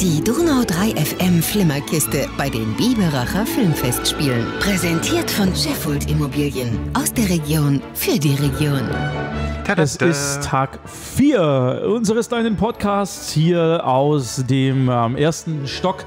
Die Donau 3 FM Flimmerkiste bei den Biberacher Filmfestspielen. Präsentiert von Sheffield Immobilien. Aus der Region für die Region. Es ist Tag 4 unseres kleinen Podcasts hier aus dem ähm, ersten Stock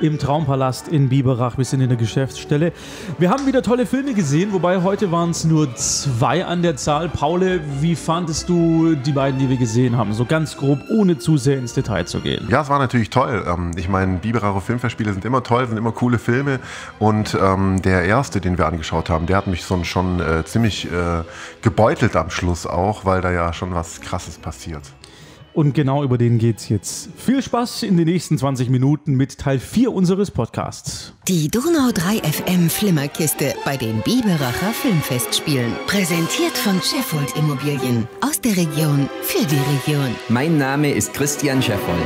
im Traumpalast in Biberach. Wir sind in der Geschäftsstelle. Wir haben wieder tolle Filme gesehen, wobei heute waren es nur zwei an der Zahl. Paule, wie fandest du die beiden, die wir gesehen haben? So ganz grob, ohne zu sehr ins Detail zu gehen. Ja, es war natürlich toll. Ähm, ich meine, Biberacher Filmverspiele sind immer toll, sind immer coole Filme. Und ähm, der erste, den wir angeschaut haben, der hat mich so schon äh, ziemlich äh, gebeutelt am Schluss auch, weil da ja schon was Krasses passiert. Und genau über den geht's jetzt. Viel Spaß in den nächsten 20 Minuten mit Teil 4 unseres Podcasts. Die Donau 3 FM Flimmerkiste bei den Biberacher Filmfestspielen. Präsentiert von Sheffield Immobilien. Aus der Region für die Region. Mein Name ist Christian Scheffold.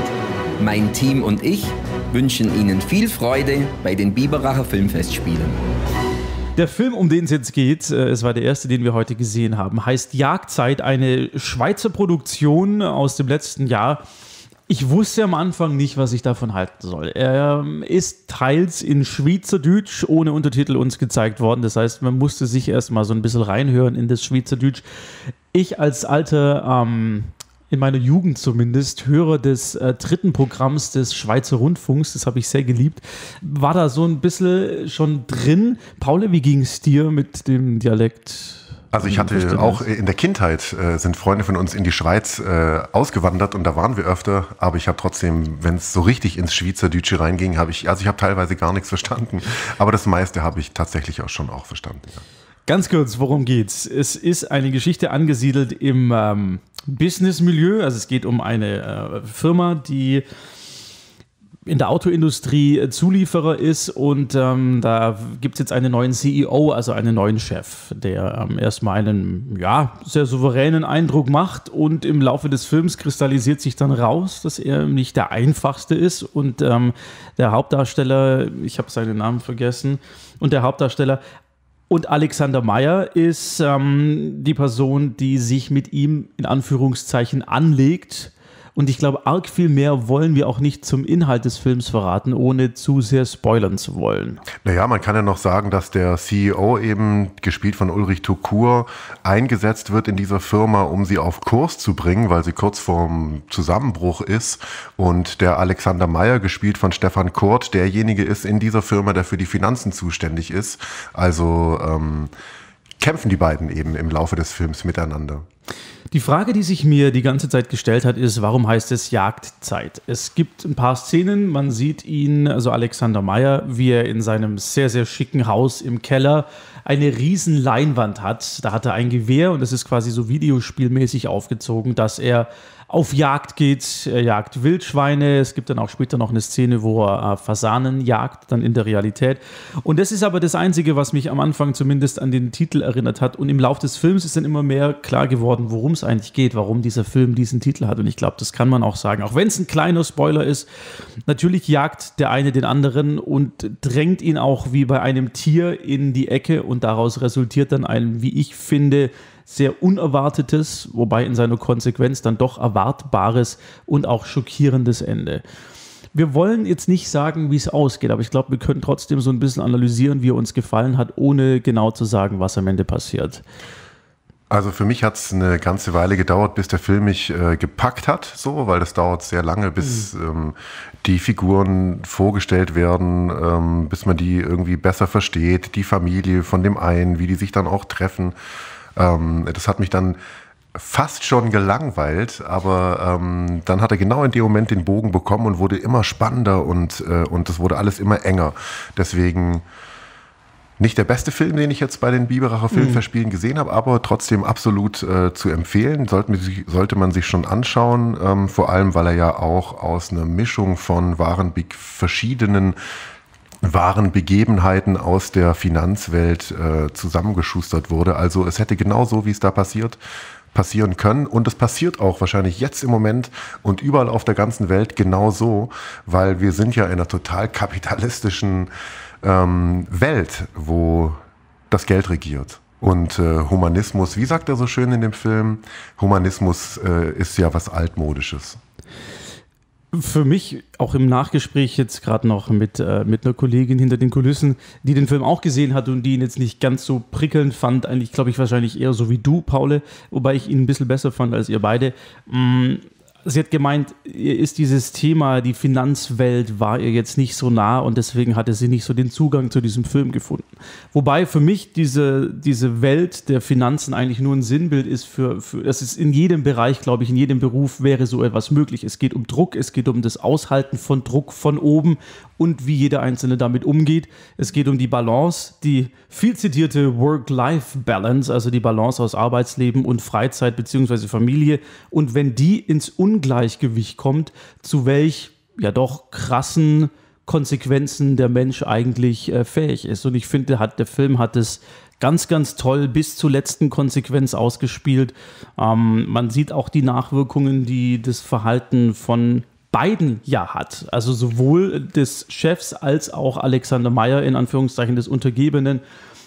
Mein Team und ich wünschen Ihnen viel Freude bei den Biberacher Filmfestspielen. Der Film, um den es jetzt geht, äh, es war der erste, den wir heute gesehen haben, heißt Jagdzeit, eine Schweizer Produktion aus dem letzten Jahr. Ich wusste am Anfang nicht, was ich davon halten soll. Er ähm, ist teils in Schweizerdeutsch ohne Untertitel uns gezeigt worden. Das heißt, man musste sich erstmal so ein bisschen reinhören in das Schweizerdeutsch. Ich als alter ähm, in meiner Jugend zumindest Hörer des äh, dritten Programms des Schweizer Rundfunks, das habe ich sehr geliebt, war da so ein bisschen schon drin. Paul, wie ging es dir mit dem Dialekt? Also ich hatte auch in der Kindheit äh, sind Freunde von uns in die Schweiz äh, ausgewandert und da waren wir öfter, aber ich habe trotzdem, wenn es so richtig ins Schweizerdeutsche reinging, habe ich, also ich habe teilweise gar nichts verstanden, aber das meiste habe ich tatsächlich auch schon auch verstanden. Ja. Ganz kurz, worum geht's? Es ist eine Geschichte angesiedelt im ähm, Business-Milieu. Also es geht um eine äh, Firma, die in der Autoindustrie äh, Zulieferer ist und ähm, da gibt es jetzt einen neuen CEO, also einen neuen Chef, der ähm, erstmal einen ja, sehr souveränen Eindruck macht und im Laufe des Films kristallisiert sich dann raus, dass er nicht der einfachste ist und ähm, der Hauptdarsteller, ich habe seinen Namen vergessen, und der Hauptdarsteller und Alexander Meyer ist ähm, die Person, die sich mit ihm in Anführungszeichen anlegt und ich glaube, arg viel mehr wollen wir auch nicht zum Inhalt des Films verraten, ohne zu sehr spoilern zu wollen. Naja, man kann ja noch sagen, dass der CEO eben, gespielt von Ulrich Tukur, eingesetzt wird in dieser Firma, um sie auf Kurs zu bringen, weil sie kurz vorm Zusammenbruch ist. Und der Alexander Meyer, gespielt von Stefan Kurt, derjenige ist in dieser Firma, der für die Finanzen zuständig ist. Also ähm, kämpfen die beiden eben im Laufe des Films miteinander. Die Frage, die sich mir die ganze Zeit gestellt hat, ist, warum heißt es Jagdzeit? Es gibt ein paar Szenen, man sieht ihn, also Alexander Meyer, wie er in seinem sehr, sehr schicken Haus im Keller eine riesen Leinwand hat. Da hat er ein Gewehr und es ist quasi so videospielmäßig aufgezogen, dass er auf Jagd geht. Er jagt Wildschweine. Es gibt dann auch später noch eine Szene, wo er äh, Fasanen jagt, dann in der Realität. Und das ist aber das Einzige, was mich am Anfang zumindest an den Titel erinnert hat. Und im Laufe des Films ist dann immer mehr klar geworden, worum es eigentlich geht, warum dieser Film diesen Titel hat. Und ich glaube, das kann man auch sagen. Auch wenn es ein kleiner Spoiler ist, natürlich jagt der eine den anderen und drängt ihn auch wie bei einem Tier in die Ecke. Und daraus resultiert dann ein, wie ich finde, sehr Unerwartetes, wobei in seiner Konsequenz dann doch erwartbares und auch schockierendes Ende. Wir wollen jetzt nicht sagen, wie es ausgeht, aber ich glaube, wir können trotzdem so ein bisschen analysieren, wie er uns gefallen hat, ohne genau zu sagen, was am Ende passiert. Also für mich hat es eine ganze Weile gedauert, bis der Film mich äh, gepackt hat, so, weil das dauert sehr lange, bis mhm. ähm, die Figuren vorgestellt werden, ähm, bis man die irgendwie besser versteht, die Familie von dem einen, wie die sich dann auch treffen. Ähm, das hat mich dann fast schon gelangweilt, aber ähm, dann hat er genau in dem Moment den Bogen bekommen und wurde immer spannender und, äh, und es wurde alles immer enger. Deswegen nicht der beste Film, den ich jetzt bei den Biberacher Filmverspielen mhm. gesehen habe, aber trotzdem absolut äh, zu empfehlen. Sollte, sollte man sich schon anschauen, ähm, vor allem weil er ja auch aus einer Mischung von wahren verschiedenen wahren Begebenheiten aus der Finanzwelt äh, zusammengeschustert wurde. Also es hätte genau so, wie es da passiert, passieren können. Und es passiert auch wahrscheinlich jetzt im Moment und überall auf der ganzen Welt genau so, weil wir sind ja in einer total kapitalistischen ähm, Welt, wo das Geld regiert. Und äh, Humanismus, wie sagt er so schön in dem Film, Humanismus äh, ist ja was Altmodisches. für mich, auch im Nachgespräch jetzt gerade noch mit, äh, mit einer Kollegin hinter den Kulissen, die den Film auch gesehen hat und die ihn jetzt nicht ganz so prickelnd fand, eigentlich glaube ich wahrscheinlich eher so wie du, Paule, wobei ich ihn ein bisschen besser fand als ihr beide. Sie hat gemeint, ihr ist dieses Thema, die Finanzwelt war ihr jetzt nicht so nah und deswegen hatte sie nicht so den Zugang zu diesem Film gefunden. Wobei für mich diese, diese Welt der Finanzen eigentlich nur ein Sinnbild ist für, für, das ist in jedem Bereich, glaube ich, in jedem Beruf wäre so etwas möglich. Es geht um Druck, es geht um das Aushalten von Druck von oben und wie jeder Einzelne damit umgeht. Es geht um die Balance, die viel zitierte Work-Life-Balance, also die Balance aus Arbeitsleben und Freizeit bzw. Familie. Und wenn die ins Ungleichgewicht kommt, zu welch ja doch krassen Konsequenzen der Mensch eigentlich äh, fähig ist. Und ich finde, hat, der Film hat es ganz, ganz toll bis zur letzten Konsequenz ausgespielt. Ähm, man sieht auch die Nachwirkungen, die das Verhalten von beiden ja hat. Also sowohl des Chefs als auch Alexander Meyer in Anführungszeichen des Untergebenen.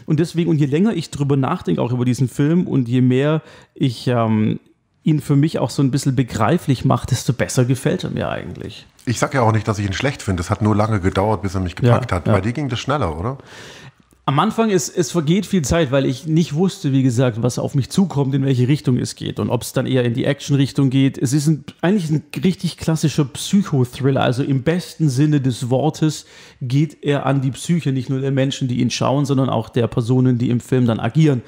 Und deswegen, und je länger ich drüber nachdenke, auch über diesen Film, und je mehr ich ähm, ihn für mich auch so ein bisschen begreiflich mache, desto besser gefällt er mir eigentlich. Ich sage ja auch nicht, dass ich ihn schlecht finde. Es hat nur lange gedauert, bis er mich gepackt ja, hat. Ja. Bei dir ging das schneller, oder? Am Anfang ist es vergeht viel Zeit, weil ich nicht wusste, wie gesagt, was auf mich zukommt, in welche Richtung es geht und ob es dann eher in die Action-Richtung geht. Es ist ein, eigentlich ein richtig klassischer Psychothriller, also im besten Sinne des Wortes geht er an die Psyche nicht nur der Menschen, die ihn schauen, sondern auch der Personen, die im Film dann agieren.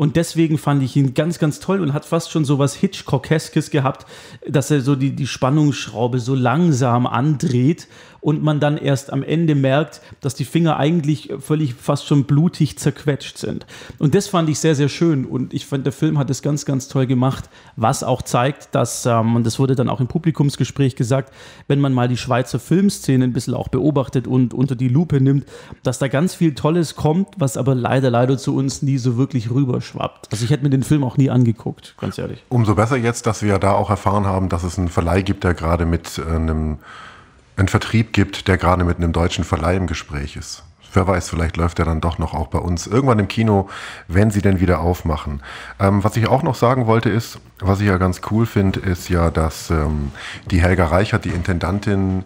Und deswegen fand ich ihn ganz, ganz toll und hat fast schon so was Hitchcockeskes gehabt, dass er so die, die Spannungsschraube so langsam andreht und man dann erst am Ende merkt, dass die Finger eigentlich völlig fast schon blutig zerquetscht sind. Und das fand ich sehr, sehr schön und ich fand, der Film hat es ganz, ganz toll gemacht, was auch zeigt, dass, ähm, und das wurde dann auch im Publikumsgespräch gesagt, wenn man mal die Schweizer Filmszene ein bisschen auch beobachtet und unter die Lupe nimmt, dass da ganz viel Tolles kommt, was aber leider, leider zu uns nie so wirklich rüberschwappt. Also ich hätte mir den Film auch nie angeguckt, ganz ehrlich. Umso besser jetzt, dass wir da auch erfahren haben, dass es einen Verleih gibt, der gerade mit äh, einem einen Vertrieb gibt, der gerade mit einem deutschen Verleih im Gespräch ist. Wer weiß, vielleicht läuft er dann doch noch auch bei uns irgendwann im Kino, wenn sie denn wieder aufmachen. Ähm, was ich auch noch sagen wollte ist, was ich ja ganz cool finde, ist ja, dass ähm, die Helga Reichert, die Intendantin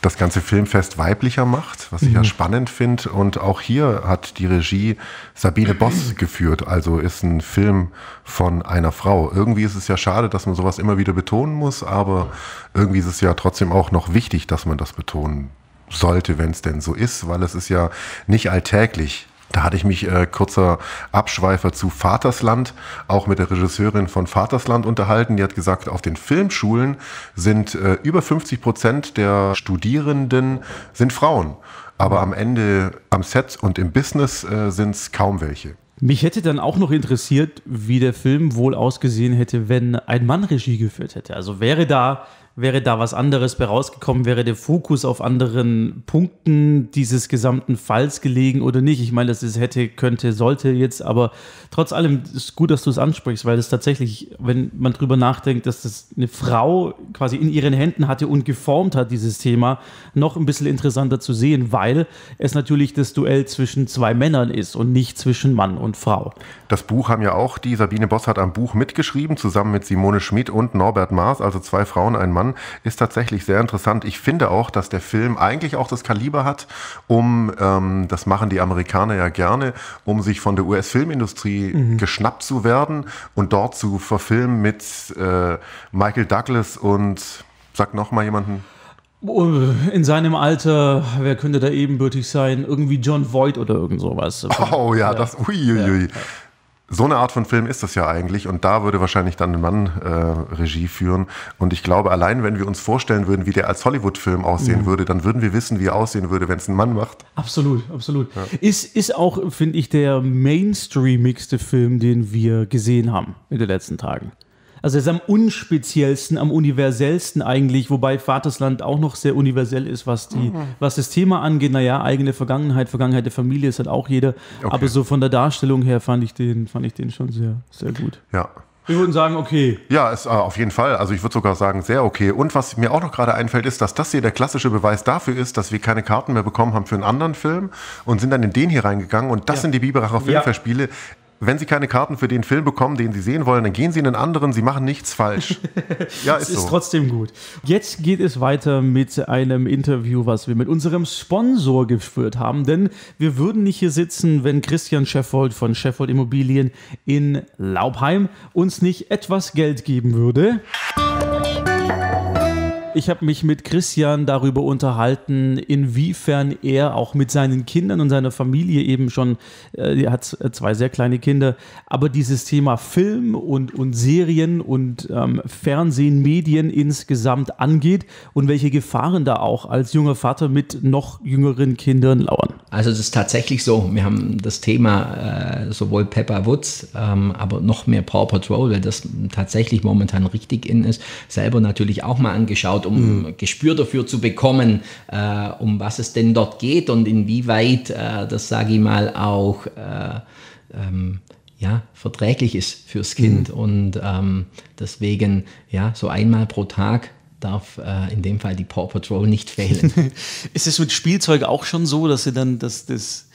das ganze Filmfest weiblicher macht, was ich mhm. ja spannend finde. Und auch hier hat die Regie Sabine Boss geführt, also ist ein Film von einer Frau. Irgendwie ist es ja schade, dass man sowas immer wieder betonen muss, aber irgendwie ist es ja trotzdem auch noch wichtig, dass man das betonen sollte, wenn es denn so ist, weil es ist ja nicht alltäglich, da hatte ich mich äh, kurzer Abschweifer zu Vatersland, auch mit der Regisseurin von Vatersland unterhalten. Die hat gesagt, auf den Filmschulen sind äh, über 50 Prozent der Studierenden sind Frauen. Aber am Ende am Set und im Business äh, sind es kaum welche. Mich hätte dann auch noch interessiert, wie der Film wohl ausgesehen hätte, wenn ein Mann Regie geführt hätte. Also wäre da wäre da was anderes bei rausgekommen, wäre der Fokus auf anderen Punkten dieses gesamten Falls gelegen oder nicht. Ich meine, das ist hätte, könnte, sollte jetzt, aber trotz allem ist es gut, dass du es ansprichst, weil es tatsächlich, wenn man drüber nachdenkt, dass das eine Frau quasi in ihren Händen hatte und geformt hat, dieses Thema, noch ein bisschen interessanter zu sehen, weil es natürlich das Duell zwischen zwei Männern ist und nicht zwischen Mann und Frau. Das Buch haben ja auch die, Sabine Boss hat am Buch mitgeschrieben, zusammen mit Simone Schmid und Norbert Maas, also zwei Frauen, ein Mann, ist tatsächlich sehr interessant. Ich finde auch, dass der Film eigentlich auch das Kaliber hat, um, ähm, das machen die Amerikaner ja gerne, um sich von der US-Filmindustrie mhm. geschnappt zu werden und dort zu verfilmen mit äh, Michael Douglas und, sag noch mal jemanden. Oh, in seinem Alter, wer könnte da ebenbürtig sein? Irgendwie John Voight oder irgend sowas. Oh ja, ja. das, uiuiui. Ja. So eine Art von Film ist das ja eigentlich und da würde wahrscheinlich dann ein Mann äh, Regie führen. Und ich glaube, allein wenn wir uns vorstellen würden, wie der als Hollywood-Film aussehen mhm. würde, dann würden wir wissen, wie er aussehen würde, wenn es ein Mann macht. Absolut, absolut. Ja. Ist, ist auch, finde ich, der mainstreamigste Film, den wir gesehen haben in den letzten Tagen. Also er ist am unspeziellsten, am universellsten eigentlich, wobei Vatersland auch noch sehr universell ist, was, die, mhm. was das Thema angeht. Naja, eigene Vergangenheit, Vergangenheit der Familie ist halt auch jeder. Okay. Aber so von der Darstellung her fand ich den, fand ich den schon sehr, sehr gut. Ja. Wir würden sagen, okay. Ja, ist, äh, auf jeden Fall. Also ich würde sogar sagen, sehr okay. Und was mir auch noch gerade einfällt, ist, dass das hier der klassische Beweis dafür ist, dass wir keine Karten mehr bekommen haben für einen anderen Film und sind dann in den hier reingegangen. Und das ja. sind die Biberacher Filmverspiele. Ja wenn Sie keine Karten für den Film bekommen, den Sie sehen wollen, dann gehen Sie in einen anderen, Sie machen nichts falsch. ja, ist, ist so. trotzdem gut. Jetzt geht es weiter mit einem Interview, was wir mit unserem Sponsor geführt haben, denn wir würden nicht hier sitzen, wenn Christian Scheffold von Scheffold Immobilien in Laubheim uns nicht etwas Geld geben würde. Ich habe mich mit Christian darüber unterhalten, inwiefern er auch mit seinen Kindern und seiner Familie eben schon, äh, er hat zwei sehr kleine Kinder, aber dieses Thema Film und, und Serien und ähm, Fernsehen, Medien insgesamt angeht und welche Gefahren da auch als junger Vater mit noch jüngeren Kindern lauern. Also es ist tatsächlich so, wir haben das Thema äh, sowohl Pepper Woods, ähm, aber noch mehr Paw Patrol, weil das tatsächlich momentan richtig in ist, selber natürlich auch mal angeschaut um mhm. Gespür dafür zu bekommen, äh, um was es denn dort geht und inwieweit äh, das, sage ich mal, auch äh, ähm, ja, verträglich ist fürs Kind. Mhm. Und ähm, deswegen, ja, so einmal pro Tag darf äh, in dem Fall die Paw Patrol nicht fehlen. ist es mit Spielzeug auch schon so, dass sie dann das, das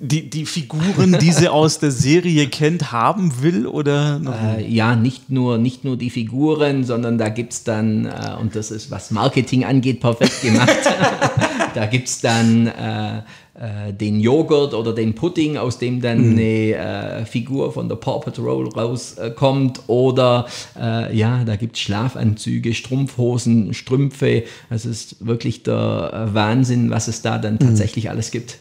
die, die Figuren, die sie aus der Serie kennt, haben will? Oder äh, ja, nicht nur, nicht nur die Figuren, sondern da gibt es dann, äh, und das ist, was Marketing angeht, perfekt gemacht, da gibt es dann äh, äh, den Joghurt oder den Pudding, aus dem dann mhm. eine äh, Figur von der Paw Patrol rauskommt. oder äh, ja, da gibt es Schlafanzüge, Strumpfhosen, Strümpfe. Es ist wirklich der Wahnsinn, was es da dann mhm. tatsächlich alles gibt.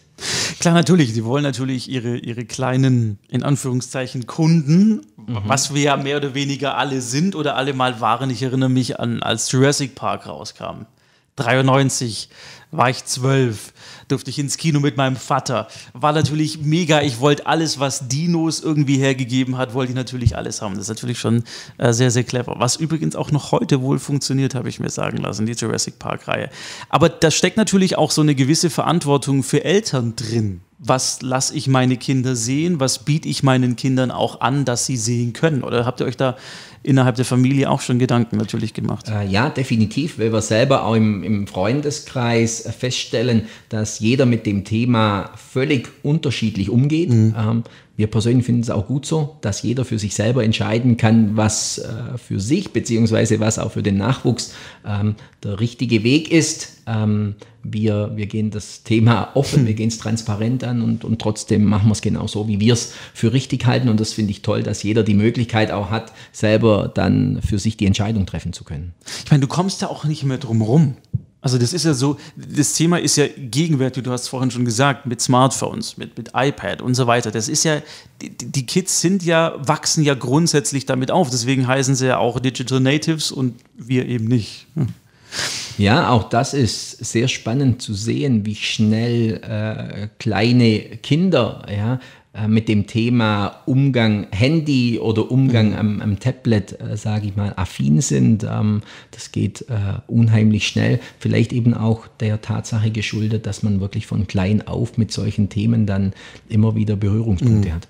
Klar, natürlich. Sie wollen natürlich ihre, ihre kleinen, in Anführungszeichen, Kunden, mhm. was wir ja mehr oder weniger alle sind oder alle mal waren. Ich erinnere mich an, als Jurassic Park rauskam. 93 war ich zwölf durfte ich ins Kino mit meinem Vater. War natürlich mega. Ich wollte alles, was Dinos irgendwie hergegeben hat, wollte ich natürlich alles haben. Das ist natürlich schon äh, sehr, sehr clever. Was übrigens auch noch heute wohl funktioniert, habe ich mir sagen lassen, die Jurassic Park-Reihe. Aber da steckt natürlich auch so eine gewisse Verantwortung für Eltern drin was lasse ich meine Kinder sehen, was biete ich meinen Kindern auch an, dass sie sehen können? Oder habt ihr euch da innerhalb der Familie auch schon Gedanken natürlich gemacht? Äh, ja, definitiv, weil wir selber auch im, im Freundeskreis feststellen, dass jeder mit dem Thema völlig unterschiedlich umgeht. Mhm. Ähm, wir persönlich finden es auch gut so, dass jeder für sich selber entscheiden kann, was äh, für sich beziehungsweise was auch für den Nachwuchs ähm, der richtige Weg ist. Ähm, wir, wir gehen das Thema offen, wir gehen es transparent an und, und trotzdem machen wir es genau so, wie wir es für richtig halten. Und das finde ich toll, dass jeder die Möglichkeit auch hat, selber dann für sich die Entscheidung treffen zu können. Ich meine, du kommst ja auch nicht mehr drum rum. Also das ist ja so, das Thema ist ja gegenwärtig, du hast vorhin schon gesagt, mit Smartphones, mit, mit iPad und so weiter. Das ist ja, die, die Kids sind ja, wachsen ja grundsätzlich damit auf. Deswegen heißen sie ja auch Digital Natives und wir eben nicht. Hm. Ja, auch das ist sehr spannend zu sehen, wie schnell äh, kleine Kinder ja, mit dem Thema Umgang Handy oder Umgang mhm. am, am, Tablet, äh, sage ich mal, affin sind. Ähm, das geht äh, unheimlich schnell. Vielleicht eben auch der Tatsache geschuldet, dass man wirklich von klein auf mit solchen Themen dann immer wieder Berührungspunkte mhm. hat.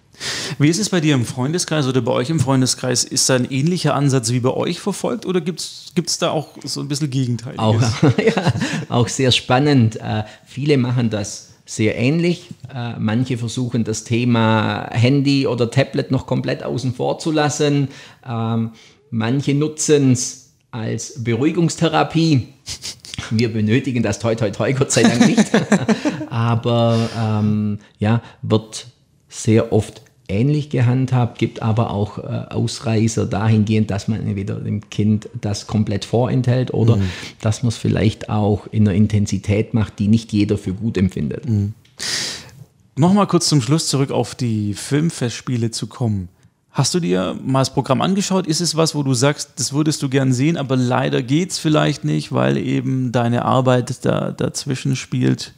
Wie ist es bei dir im Freundeskreis oder bei euch im Freundeskreis? Ist da ein ähnlicher Ansatz wie bei euch verfolgt oder gibt es da auch so ein bisschen Gegenteiliges? Auch, ja, auch sehr spannend. Äh, viele machen das sehr ähnlich. Äh, manche versuchen das Thema Handy oder Tablet noch komplett außen vor zu lassen. Ähm, manche nutzen es als Beruhigungstherapie. Wir benötigen das toi toi toi, Gott sei Dank nicht. Aber ähm, ja, wird sehr oft ähnlich gehandhabt, gibt aber auch äh, Ausreißer dahingehend, dass man entweder dem Kind das komplett vorenthält oder mhm. dass man es vielleicht auch in einer Intensität macht, die nicht jeder für gut empfindet. Mhm. Nochmal kurz zum Schluss zurück auf die Filmfestspiele zu kommen. Hast du dir mal das Programm angeschaut? Ist es was, wo du sagst, das würdest du gern sehen, aber leider geht es vielleicht nicht, weil eben deine Arbeit da dazwischen spielt?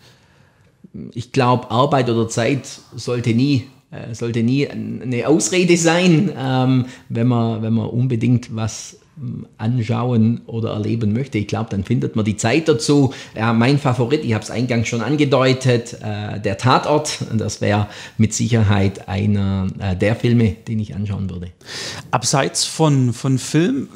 Ich glaube, Arbeit oder Zeit sollte nie sollte nie eine Ausrede sein, ähm, wenn, man, wenn man unbedingt was anschauen oder erleben möchte, ich glaube, dann findet man die Zeit dazu. Ja, mein Favorit, ich habe es eingangs schon angedeutet, äh, der Tatort. Das wäre mit Sicherheit einer äh, der Filme, den ich anschauen würde. Abseits von, von Film,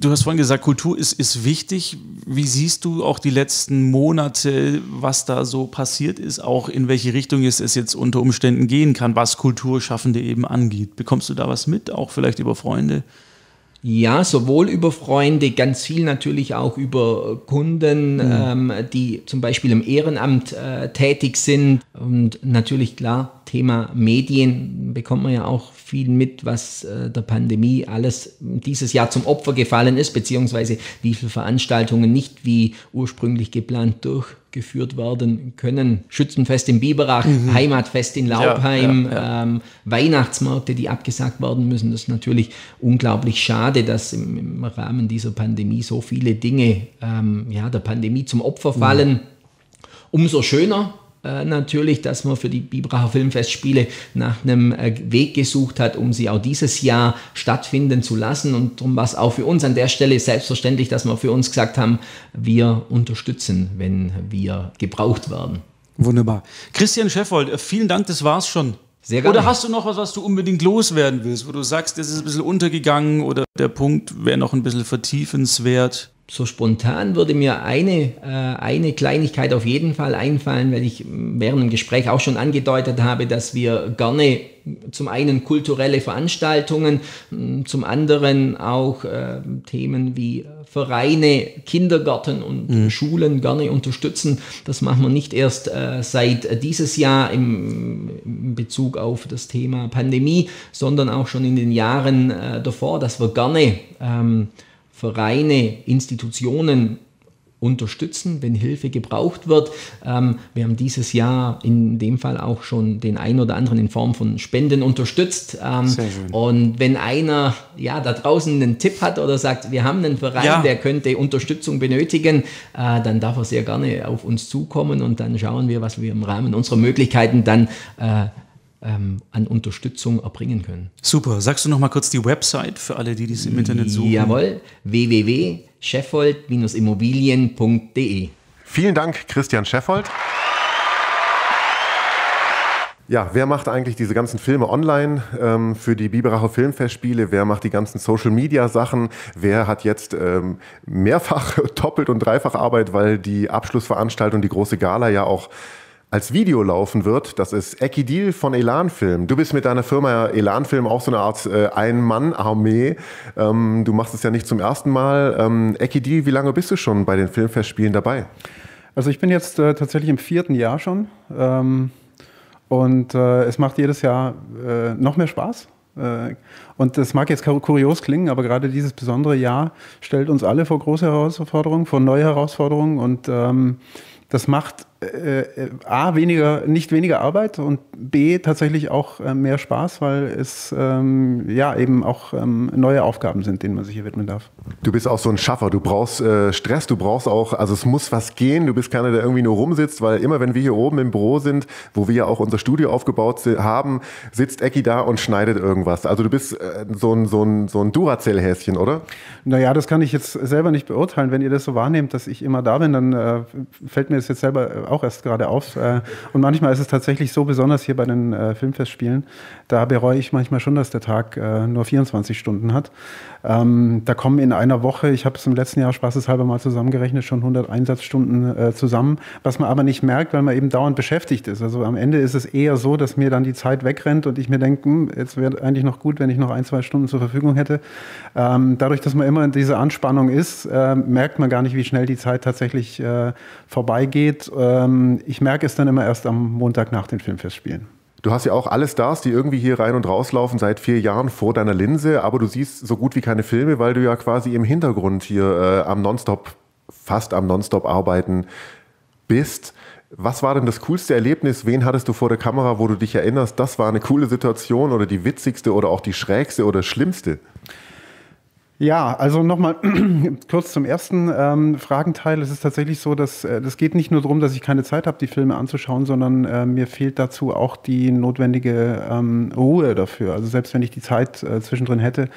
du hast vorhin gesagt, Kultur ist, ist wichtig. Wie siehst du auch die letzten Monate, was da so passiert ist, auch in welche Richtung es, es jetzt unter Umständen gehen kann, was Kulturschaffende eben angeht? Bekommst du da was mit, auch vielleicht über Freunde? Ja, sowohl über Freunde, ganz viel natürlich auch über Kunden, mhm. ähm, die zum Beispiel im Ehrenamt äh, tätig sind. Und natürlich klar, Thema Medien bekommt man ja auch viel mit, was äh, der Pandemie alles dieses Jahr zum Opfer gefallen ist, beziehungsweise wie viele Veranstaltungen nicht wie ursprünglich geplant durchgeführt werden können. Schützenfest in Biberach, mhm. Heimatfest in Laubheim, ja, ja, ja. Ähm, Weihnachtsmärkte, die abgesagt werden müssen. Das ist natürlich unglaublich schade, dass im, im Rahmen dieser Pandemie so viele Dinge ähm, ja, der Pandemie zum Opfer fallen. Mhm. Umso schöner, äh, natürlich, dass man für die Bibracher Filmfestspiele nach einem äh, Weg gesucht hat, um sie auch dieses Jahr stattfinden zu lassen. Und darum war es auch für uns an der Stelle selbstverständlich, dass wir für uns gesagt haben, wir unterstützen, wenn wir gebraucht werden. Wunderbar. Christian Scheffold, äh, vielen Dank, das war's schon. Sehr gerne. Oder hast du noch was, was du unbedingt loswerden willst, wo du sagst, das ist ein bisschen untergegangen oder der Punkt wäre noch ein bisschen vertiefenswert? So spontan würde mir eine, äh, eine Kleinigkeit auf jeden Fall einfallen, weil ich während dem Gespräch auch schon angedeutet habe, dass wir gerne zum einen kulturelle Veranstaltungen, zum anderen auch äh, Themen wie Vereine, Kindergärten und mhm. Schulen gerne unterstützen. Das machen wir nicht erst äh, seit dieses Jahr im, im, Bezug auf das Thema Pandemie, sondern auch schon in den Jahren äh, davor, dass wir gerne ähm, Vereine, Institutionen unterstützen, wenn Hilfe gebraucht wird. Ähm, wir haben dieses Jahr in dem Fall auch schon den einen oder anderen in Form von Spenden unterstützt. Ähm, und wenn einer ja da draußen einen Tipp hat oder sagt, wir haben einen Verein, ja. der könnte Unterstützung benötigen, äh, dann darf er sehr gerne auf uns zukommen und dann schauen wir, was wir im Rahmen unserer Möglichkeiten dann äh, ähm, an Unterstützung erbringen können. Super. Sagst du noch mal kurz die Website für alle, die dies im Internet suchen? Jawohl, www.scheffold-immobilien.de. Vielen Dank, Christian Scheffold. Ja, wer macht eigentlich diese ganzen Filme online ähm, für die Biberacher Filmfestspiele? Wer macht die ganzen Social-Media-Sachen? Wer hat jetzt ähm, mehrfach doppelt und dreifach Arbeit, weil die Abschlussveranstaltung, die große Gala ja auch als Video laufen wird. Das ist Eki Deal von Elan Film. Du bist mit deiner Firma Elan Film auch so eine Art äh, Ein-Mann-Armee. Ähm, du machst es ja nicht zum ersten Mal. Ähm, Eki Deal, wie lange bist du schon bei den Filmfestspielen dabei? Also ich bin jetzt äh, tatsächlich im vierten Jahr schon. Ähm, und äh, es macht jedes Jahr äh, noch mehr Spaß. Äh, und das mag jetzt kurios klingen, aber gerade dieses besondere Jahr stellt uns alle vor große Herausforderungen, vor neue Herausforderungen. Und ähm, das macht äh, A, weniger, nicht weniger Arbeit und B, tatsächlich auch äh, mehr Spaß, weil es ähm, ja eben auch ähm, neue Aufgaben sind, denen man sich hier widmen darf. Du bist auch so ein Schaffer, du brauchst äh, Stress, du brauchst auch, also es muss was gehen, du bist keiner, der irgendwie nur rumsitzt, weil immer wenn wir hier oben im Büro sind, wo wir ja auch unser Studio aufgebaut haben, sitzt Ecki da und schneidet irgendwas. Also du bist äh, so ein, so ein, so ein Duracell-Häschen, oder? Naja, das kann ich jetzt selber nicht beurteilen. Wenn ihr das so wahrnehmt, dass ich immer da bin, dann äh, fällt mir das jetzt selber auch erst gerade auf. Äh, und manchmal ist es tatsächlich so besonders hier bei den äh, Filmfestspielen. Da bereue ich manchmal schon, dass der Tag äh, nur 24 Stunden hat. Ähm, da kommen in einer Woche, ich habe es im letzten Jahr spaßeshalber mal zusammengerechnet, schon 100 Einsatzstunden äh, zusammen, was man aber nicht merkt, weil man eben dauernd beschäftigt ist. Also am Ende ist es eher so, dass mir dann die Zeit wegrennt und ich mir denke, hm, jetzt wäre eigentlich noch gut, wenn ich noch ein, zwei Stunden zur Verfügung hätte. Ähm, dadurch, dass man immer in dieser Anspannung ist, äh, merkt man gar nicht, wie schnell die Zeit tatsächlich äh, vorbeigeht. Ähm, ich merke es dann immer erst am Montag nach den Filmfestspielen. Du hast ja auch alle Stars, die irgendwie hier rein und rauslaufen seit vier Jahren vor deiner Linse, aber du siehst so gut wie keine Filme, weil du ja quasi im Hintergrund hier äh, am Nonstop, fast am Nonstop arbeiten bist. Was war denn das coolste Erlebnis? Wen hattest du vor der Kamera, wo du dich erinnerst, das war eine coole Situation oder die witzigste oder auch die schrägste oder schlimmste? Ja, also nochmal kurz zum ersten ähm, Fragenteil. Es ist tatsächlich so, dass äh, das geht nicht nur darum, dass ich keine Zeit habe, die Filme anzuschauen, sondern äh, mir fehlt dazu auch die notwendige ähm, Ruhe dafür. Also selbst wenn ich die Zeit äh, zwischendrin hätte,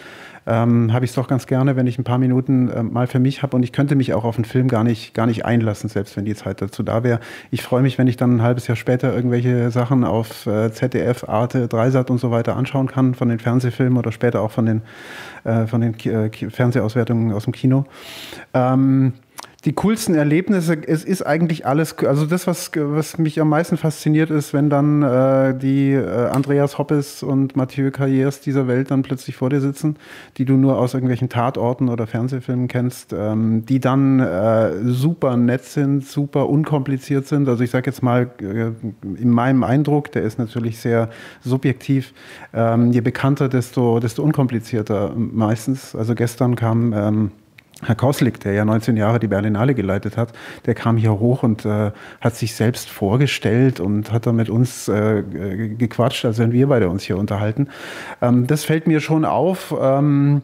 ähm, habe ich es doch ganz gerne, wenn ich ein paar Minuten äh, mal für mich habe und ich könnte mich auch auf einen Film gar nicht, gar nicht einlassen, selbst wenn die Zeit dazu da wäre. Ich freue mich, wenn ich dann ein halbes Jahr später irgendwelche Sachen auf äh, ZDF, Arte, Dreisat und so weiter anschauen kann, von den Fernsehfilmen oder später auch von den, äh, von den äh, Fernsehauswertungen aus dem Kino. Ähm, die coolsten Erlebnisse, es ist eigentlich alles, also das, was, was mich am meisten fasziniert, ist, wenn dann äh, die äh, Andreas Hoppes und Mathieu Carriers dieser Welt dann plötzlich vor dir sitzen, die du nur aus irgendwelchen Tatorten oder Fernsehfilmen kennst, ähm, die dann äh, super nett sind, super unkompliziert sind. Also ich sage jetzt mal, äh, in meinem Eindruck, der ist natürlich sehr subjektiv, ähm, je bekannter, desto, desto unkomplizierter meistens. Also gestern kam... Ähm, Herr Koslik, der ja 19 Jahre die Berlinale geleitet hat, der kam hier hoch und äh, hat sich selbst vorgestellt und hat da mit uns äh, gequatscht, als wenn wir beide uns hier unterhalten. Ähm, das fällt mir schon auf. Ähm,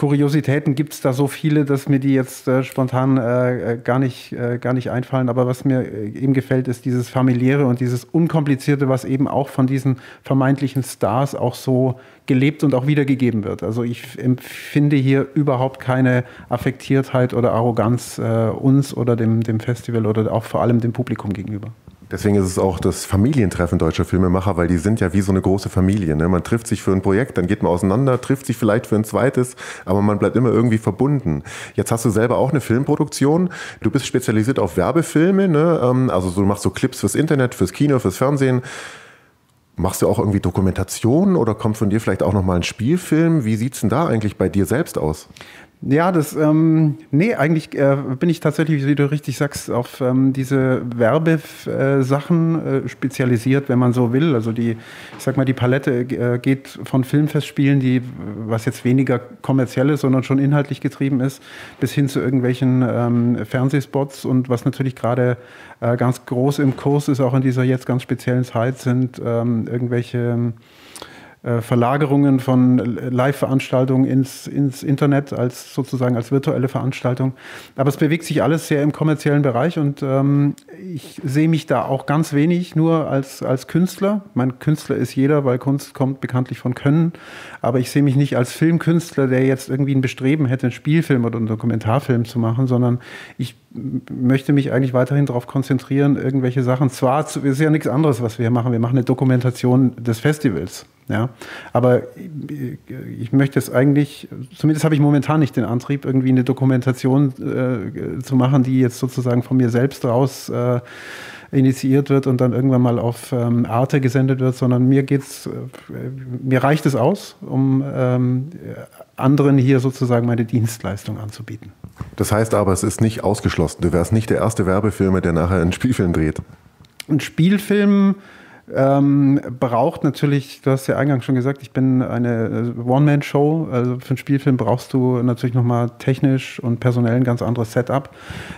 Kuriositäten gibt es da so viele, dass mir die jetzt äh, spontan äh, gar, nicht, äh, gar nicht einfallen. Aber was mir äh, eben gefällt, ist dieses familiäre und dieses Unkomplizierte, was eben auch von diesen vermeintlichen Stars auch so gelebt und auch wiedergegeben wird. Also ich empfinde hier überhaupt keine Affektiertheit oder Arroganz äh, uns oder dem, dem Festival oder auch vor allem dem Publikum gegenüber. Deswegen ist es auch das Familientreffen deutscher Filmemacher, weil die sind ja wie so eine große Familie. Ne? Man trifft sich für ein Projekt, dann geht man auseinander, trifft sich vielleicht für ein zweites, aber man bleibt immer irgendwie verbunden. Jetzt hast du selber auch eine Filmproduktion. Du bist spezialisiert auf Werbefilme, ne? Ähm, also du machst so Clips fürs Internet, fürs Kino, fürs Fernsehen. Machst du auch irgendwie Dokumentation oder kommt von dir vielleicht auch nochmal ein Spielfilm? Wie sieht es denn da eigentlich bei dir selbst aus? Ja, das, ähm, nee, eigentlich äh, bin ich tatsächlich, wie du richtig sagst, auf ähm, diese Werbesachen äh, spezialisiert, wenn man so will. Also die, ich sag mal, die Palette äh, geht von Filmfestspielen, die, was jetzt weniger kommerziell ist, sondern schon inhaltlich getrieben ist, bis hin zu irgendwelchen ähm, Fernsehspots und was natürlich gerade äh, ganz groß im Kurs ist, auch in dieser jetzt ganz speziellen Zeit, sind ähm, irgendwelche äh, Verlagerungen von Live-Veranstaltungen ins, ins Internet als sozusagen als virtuelle Veranstaltung. Aber es bewegt sich alles sehr im kommerziellen Bereich und ähm, ich sehe mich da auch ganz wenig nur als, als Künstler. Mein Künstler ist jeder, weil Kunst kommt bekanntlich von Können. Aber ich sehe mich nicht als Filmkünstler, der jetzt irgendwie ein Bestreben hätte, einen Spielfilm oder einen Dokumentarfilm zu machen, sondern ich möchte mich eigentlich weiterhin darauf konzentrieren, irgendwelche Sachen. Zwar ist ja nichts anderes, was wir machen. Wir machen eine Dokumentation des Festivals. Ja, aber ich möchte es eigentlich, zumindest habe ich momentan nicht den Antrieb, irgendwie eine Dokumentation äh, zu machen, die jetzt sozusagen von mir selbst raus äh, initiiert wird und dann irgendwann mal auf ähm, Arte gesendet wird, sondern mir geht's, äh, mir reicht es aus, um ähm, anderen hier sozusagen meine Dienstleistung anzubieten. Das heißt aber, es ist nicht ausgeschlossen. Du wärst nicht der erste Werbefilmer, der nachher einen Spielfilm dreht. Ein Spielfilm ähm, braucht natürlich, du hast ja eingangs schon gesagt, ich bin eine äh, One-Man-Show. Also für einen Spielfilm brauchst du natürlich nochmal technisch und personell ein ganz anderes Setup.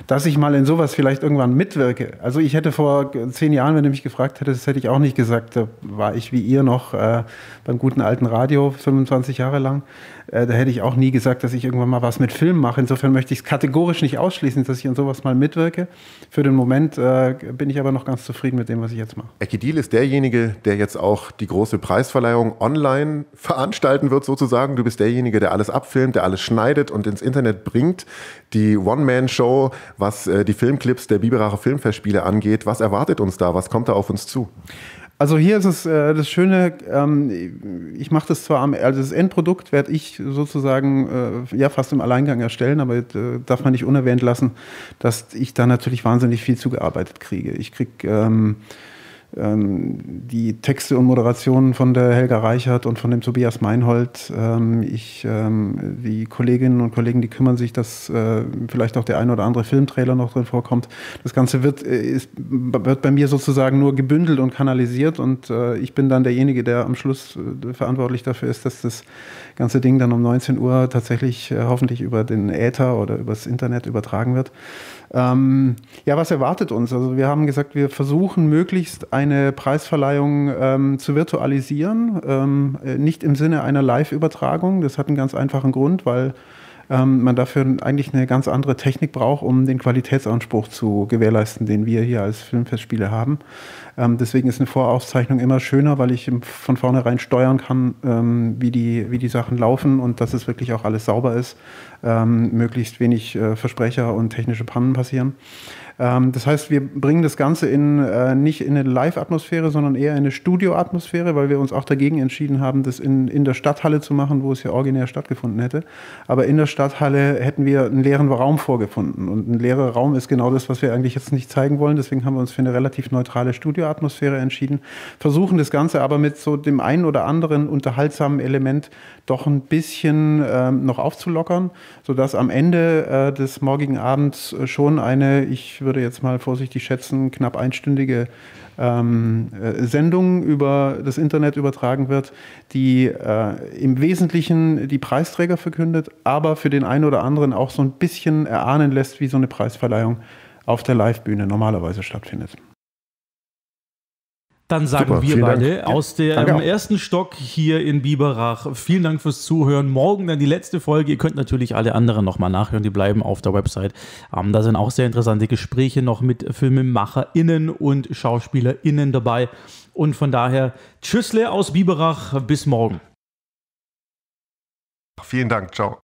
Dass ich mal in sowas vielleicht irgendwann mitwirke. Also ich hätte vor zehn Jahren, wenn du mich gefragt hättest, hätte ich auch nicht gesagt, da war ich wie ihr noch äh, beim guten alten Radio 25 Jahre lang. Äh, da hätte ich auch nie gesagt, dass ich irgendwann mal was mit Film mache. Insofern möchte ich es kategorisch nicht ausschließen, dass ich an sowas mal mitwirke. Für den Moment äh, bin ich aber noch ganz zufrieden mit dem, was ich jetzt mache. Ekidil ist derjenige, der jetzt auch die große Preisverleihung online veranstalten wird, sozusagen. Du bist derjenige, der alles abfilmt, der alles schneidet und ins Internet bringt. Die One-Man-Show, was äh, die Filmclips der Biberacher Filmfestspiele angeht. Was erwartet uns da? Was kommt da auf uns zu? Also hier ist es äh, das Schöne, ähm, ich mache das zwar am, also das Endprodukt werde ich sozusagen äh, ja fast im Alleingang erstellen, aber äh, darf man nicht unerwähnt lassen, dass ich da natürlich wahnsinnig viel zugearbeitet kriege. Ich kriege ähm, die Texte und Moderationen von der Helga Reichert und von dem Tobias Meinhold. Ähm, ich, ähm, die Kolleginnen und Kollegen, die kümmern sich, dass äh, vielleicht auch der ein oder andere Filmtrailer noch drin vorkommt. Das Ganze wird, äh, ist, wird bei mir sozusagen nur gebündelt und kanalisiert und äh, ich bin dann derjenige, der am Schluss verantwortlich dafür ist, dass das ganze Ding dann um 19 Uhr tatsächlich hoffentlich über den Äther oder übers Internet übertragen wird. Ähm, ja, was erwartet uns? Also wir haben gesagt, wir versuchen möglichst eine Preisverleihung ähm, zu virtualisieren, ähm, nicht im Sinne einer Live-Übertragung. Das hat einen ganz einfachen Grund, weil ähm, man dafür eigentlich eine ganz andere Technik braucht, um den Qualitätsanspruch zu gewährleisten, den wir hier als Filmfestspiele haben. Ähm, deswegen ist eine Vorauszeichnung immer schöner, weil ich von vornherein steuern kann, ähm, wie, die, wie die Sachen laufen und dass es wirklich auch alles sauber ist, ähm, möglichst wenig äh, Versprecher und technische Pannen passieren. Ähm, das heißt, wir bringen das Ganze in, äh, nicht in eine Live-Atmosphäre, sondern eher in eine Studio-Atmosphäre, weil wir uns auch dagegen entschieden haben, das in, in der Stadthalle zu machen, wo es ja originär stattgefunden hätte. Aber in der Stadthalle hätten wir einen leeren Raum vorgefunden. Und ein leerer Raum ist genau das, was wir eigentlich jetzt nicht zeigen wollen. Deswegen haben wir uns für eine relativ neutrale Studio-Atmosphäre entschieden. Versuchen das Ganze aber mit so dem einen oder anderen unterhaltsamen Element doch ein bisschen ähm, noch aufzulockern, sodass am Ende äh, des morgigen Abends schon eine, ich würde jetzt mal vorsichtig schätzen, knapp einstündige ähm, äh, Sendung über das Internet übertragen wird, die äh, im Wesentlichen die Preisträger verkündet, aber für den einen oder anderen auch so ein bisschen erahnen lässt, wie so eine Preisverleihung auf der Livebühne normalerweise stattfindet. Dann sagen Super, wir beide Dank. aus dem ersten Stock hier in Biberach vielen Dank fürs Zuhören. Morgen dann die letzte Folge. Ihr könnt natürlich alle anderen nochmal nachhören, die bleiben auf der Website. Ähm, da sind auch sehr interessante Gespräche noch mit FilmemacherInnen und SchauspielerInnen dabei. Und von daher, Tschüssle aus Biberach, bis morgen. Vielen Dank, ciao.